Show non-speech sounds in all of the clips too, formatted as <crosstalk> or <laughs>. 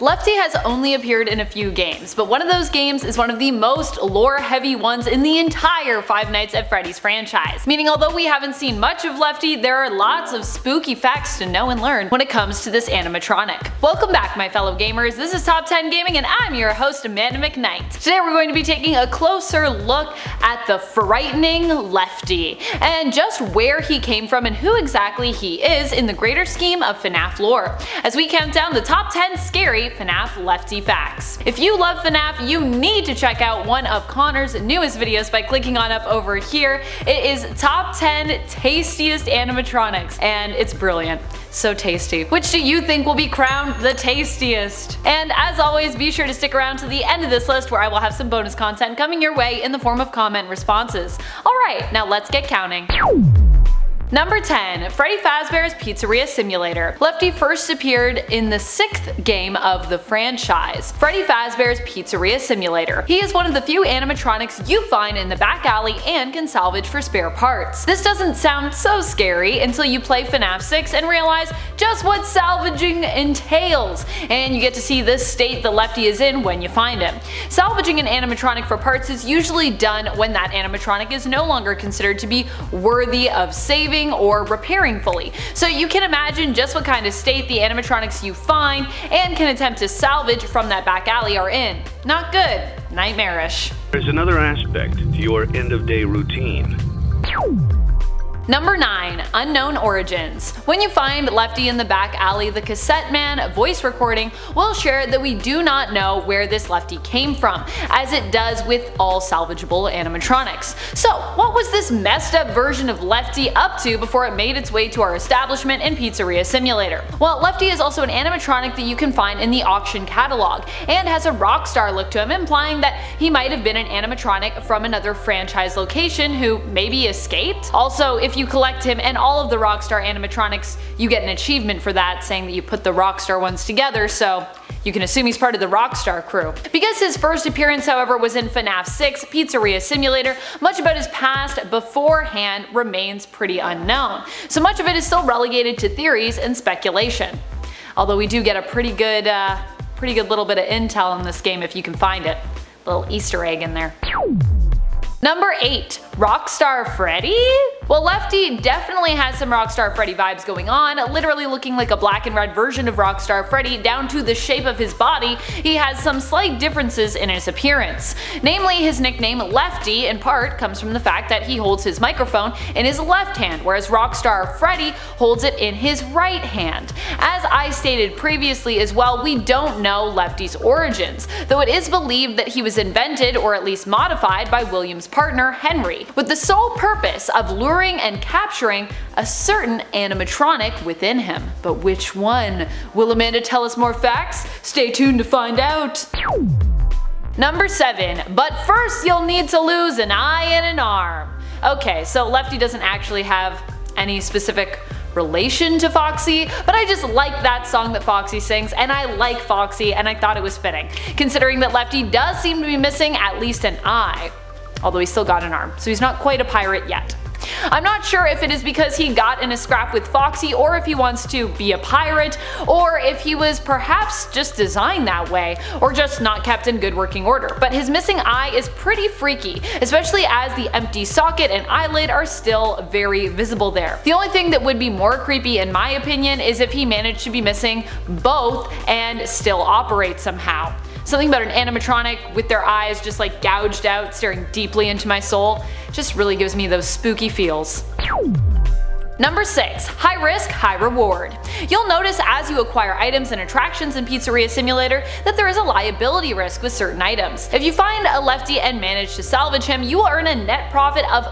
Lefty has only appeared in a few games, but one of those games is one of the most lore-heavy ones in the entire Five Nights at Freddy's franchise. Meaning although we haven't seen much of Lefty, there are lots of spooky facts to know and learn when it comes to this animatronic. Welcome back my fellow gamers, this is Top 10 Gaming and I'm your host Amanda McKnight. Today we're going to be taking a closer look at the frightening Lefty, and just where he came from and who exactly he is in the greater scheme of FNAF lore, as we count down the top 10 scary FNAF Lefty Facts. If you love FNAF, you need to check out one of Connor's newest videos by clicking on up over here. It is top 10 tastiest animatronics, and it's brilliant. So tasty. Which do you think will be crowned the tastiest? And as always, be sure to stick around to the end of this list where I will have some bonus content coming your way in the form of comment responses. Alright, now let's get counting. Number 10. Freddy Fazbear's Pizzeria Simulator. Lefty first appeared in the sixth game of the franchise, Freddy Fazbear's Pizzeria Simulator. He is one of the few animatronics you find in the back alley and can salvage for spare parts. This doesn't sound so scary until you play FNAF 6 and realize just what salvaging entails, and you get to see this state the Lefty is in when you find him. Salvaging an animatronic for parts is usually done when that animatronic is no longer considered to be worthy of saving or repairing fully. So you can imagine just what kind of state the animatronics you find and can attempt to salvage from that back alley are in. Not good. Nightmarish. There's another aspect to your end of day routine. Number 9. Unknown Origins. When you find Lefty in the back alley, the Cassette Man voice recording will share that we do not know where this Lefty came from, as it does with all salvageable animatronics. So what was this messed up version of Lefty up to before it made its way to our establishment in Pizzeria Simulator? Well, Lefty is also an animatronic that you can find in the auction catalog, and has a rock star look to him implying that he might have been an animatronic from another franchise location who maybe escaped. Also, if you collect him and all of the Rockstar animatronics, you get an achievement for that saying that you put the Rockstar ones together, so you can assume he's part of the Rockstar crew. Because his first appearance however was in FNAF 6 Pizzeria Simulator, much about his past beforehand remains pretty unknown, so much of it is still relegated to theories and speculation. Although we do get a pretty good, uh, pretty good little bit of intel in this game if you can find it. Little easter egg in there. Number 8. Rockstar Freddy? Well Lefty definitely has some Rockstar Freddy vibes going on, literally looking like a black and red version of Rockstar Freddy down to the shape of his body, he has some slight differences in his appearance. Namely his nickname Lefty in part comes from the fact that he holds his microphone in his left hand whereas Rockstar Freddy holds it in his right hand. As I stated previously as well, we don't know Lefty's origins, though it is believed that he was invented or at least modified by William's partner Henry, with the sole purpose of luring and capturing a certain animatronic within him. But which one? Will Amanda tell us more facts? Stay tuned to find out. Number 7. But first you'll need to lose an eye and an arm. Okay, so Lefty doesn't actually have any specific relation to Foxy, but I just like that song that Foxy sings and I like Foxy and I thought it was fitting, considering that Lefty does seem to be missing at least an eye. Although he's still got an arm, so he's not quite a pirate yet. I'm not sure if it is because he got in a scrap with Foxy or if he wants to be a pirate or if he was perhaps just designed that way or just not kept in good working order, but his missing eye is pretty freaky, especially as the empty socket and eyelid are still very visible there. The only thing that would be more creepy in my opinion is if he managed to be missing both and still operate somehow. Something about an animatronic with their eyes just like gouged out staring deeply into my soul just really gives me those spooky feels. Number 6. High risk, high reward. You'll notice as you acquire items and attractions in Pizzeria Simulator that there is a liability risk with certain items. If you find a lefty and manage to salvage him, you will earn a net profit of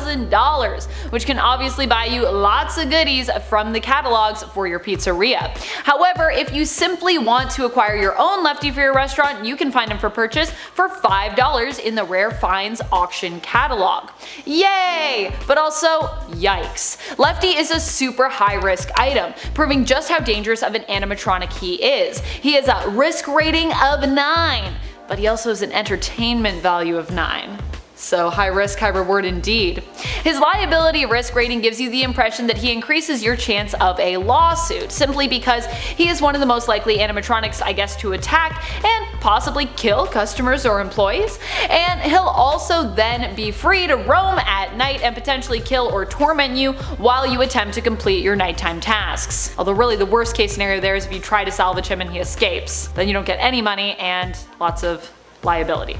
$5,000, which can obviously buy you lots of goodies from the catalogs for your pizzeria. However, if you simply want to acquire your own lefty for your restaurant, you can find him for purchase for $5 in the Rare Finds auction catalog. Yay! But also, yikes. Lefty is a super high risk item, proving just how dangerous of an animatronic he is. He has a risk rating of 9, but he also has an entertainment value of 9. So high risk, high reward indeed. His liability risk rating gives you the impression that he increases your chance of a lawsuit, simply because he is one of the most likely animatronics I guess to attack and possibly kill customers or employees. And he'll also then be free to roam at night and potentially kill or torment you while you attempt to complete your nighttime tasks. Although really the worst case scenario there is if you try to salvage him and he escapes. Then you don't get any money and lots of liability.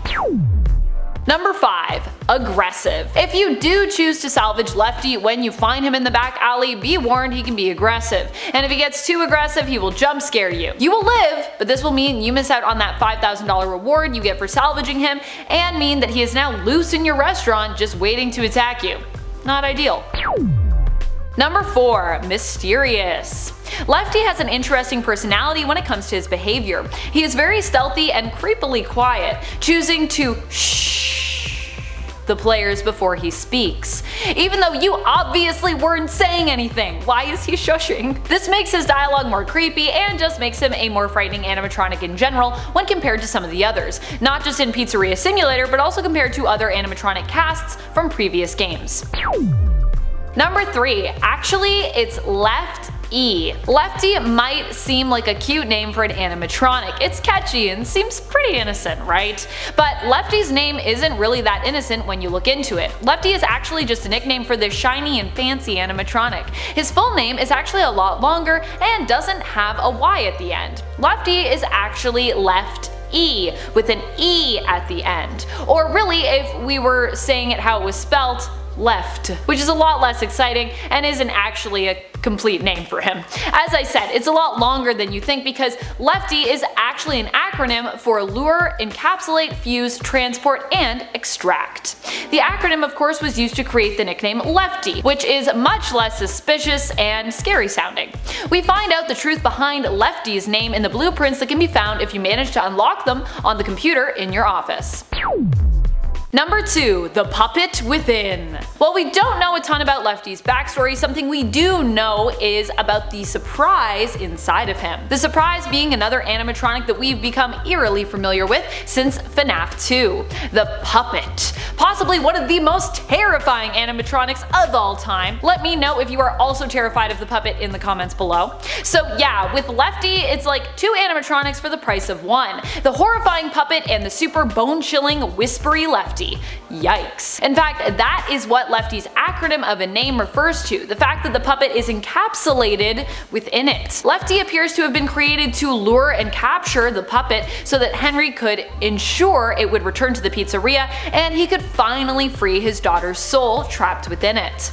Number 5. Aggressive. If you do choose to salvage Lefty when you find him in the back alley, be warned he can be aggressive. And if he gets too aggressive, he will jump scare you. You will live, but this will mean you miss out on that $5,000 reward you get for salvaging him, and mean that he is now loose in your restaurant just waiting to attack you. Not ideal. Number 4. Mysterious. Lefty has an interesting personality when it comes to his behavior. He is very stealthy and creepily quiet, choosing to shh the players before he speaks. Even though you obviously weren't saying anything, why is he shushing? This makes his dialogue more creepy and just makes him a more frightening animatronic in general when compared to some of the others, not just in Pizzeria Simulator but also compared to other animatronic casts from previous games. Number 3. Actually, it's Left E. Lefty might seem like a cute name for an animatronic. It's catchy and seems pretty innocent, right? But Lefty's name isn't really that innocent when you look into it. Lefty is actually just a nickname for this shiny and fancy animatronic. His full name is actually a lot longer and doesn't have a Y at the end. Lefty is actually Left E with an E at the end. Or really, if we were saying it how it was spelt, left, which is a lot less exciting and isn't actually a complete name for him. As I said, it's a lot longer than you think because Lefty is actually an acronym for Lure, Encapsulate, Fuse, Transport, and Extract. The acronym of course was used to create the nickname Lefty, which is much less suspicious and scary sounding. We find out the truth behind Lefty's name in the blueprints that can be found if you manage to unlock them on the computer in your office. Number 2. The Puppet Within. While we don't know a ton about Lefty's backstory, something we do know is about the surprise inside of him. The surprise being another animatronic that we've become eerily familiar with since FNAF 2. The Puppet. Possibly one of the most terrifying animatronics of all time. Let me know if you are also terrified of the puppet in the comments below. So yeah, with Lefty, it's like two animatronics for the price of one. The horrifying puppet and the super bone-chilling whispery Lefty. Lefty. Yikes. In fact, that is what Lefty's acronym of a name refers to, the fact that the puppet is encapsulated within it. Lefty appears to have been created to lure and capture the puppet so that Henry could ensure it would return to the pizzeria and he could finally free his daughter's soul trapped within it.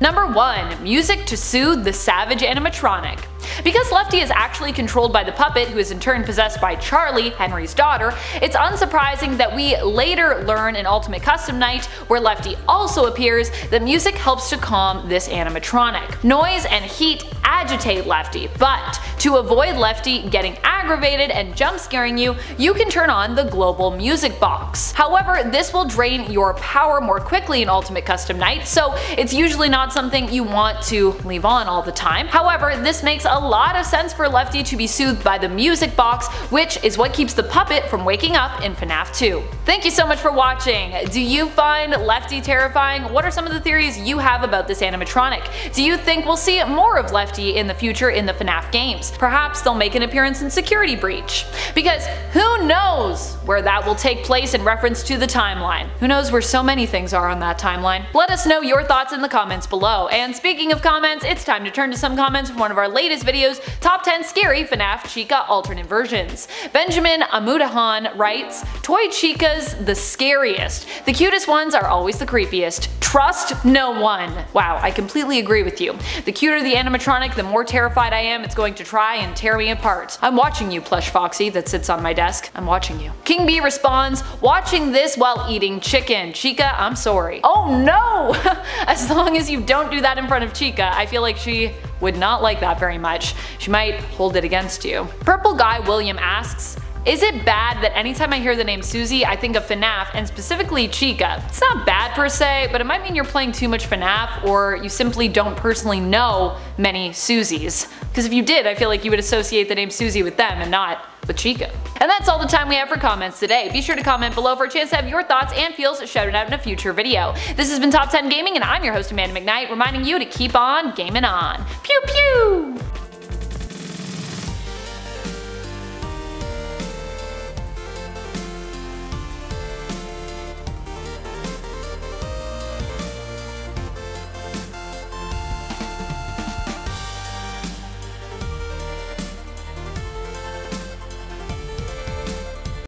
Number 1. Music to soothe the savage animatronic. Because Lefty is actually controlled by the puppet who is in turn possessed by Charlie, Henry's daughter, it's unsurprising that we later learn in Ultimate Custom Night, where Lefty also appears, that music helps to calm this animatronic. Noise and heat agitate Lefty, but to avoid Lefty getting aggravated and jump scaring you, you can turn on the global music box. However, this will drain your power more quickly in Ultimate Custom Night, so it's usually not something you want to leave on all the time. However, this makes a lot of sense for Lefty to be soothed by the music box, which is what keeps the puppet from waking up in FNAF 2. Thank you so much for watching. Do you find Lefty terrifying? What are some of the theories you have about this animatronic? Do you think we'll see more of Lefty in the future in the FNAF games? Perhaps they'll make an appearance in Security Breach. Because who knows where that will take place in reference to the timeline. Who knows where so many things are on that timeline. Let us know your thoughts in the comments below. And speaking of comments, it's time to turn to some comments from one of our latest videos, Top 10 Scary FNAF Chica Alternate Versions. Benjamin Amudahan writes, Toy Chica's the scariest. The cutest ones are always the creepiest. Trust no one. Wow, I completely agree with you. The cuter the animatronic, the more terrified I am it's going to try and tear me apart. I'm watching you, plush Foxy that sits on my desk. I'm watching you. King B responds, watching this while eating chicken. Chica, I'm sorry. Oh no! <laughs> as long as you don't do that in front of Chica, I feel like she would not like that very much. She might hold it against you. Purple Guy William asks, Is it bad that anytime I hear the name Susie I think of FNAF and specifically Chica? It's not bad per se, but it might mean you're playing too much FNAF or you simply don't personally know many Susies. Because if you did, I feel like you would associate the name Susie with them and not with Chica. And that's all the time we have for comments today. Be sure to comment below for a chance to have your thoughts and feels shouted out in a future video. This has been Top 10 Gaming and I'm your host Amanda McKnight reminding you to keep on gaming on. Pew pew!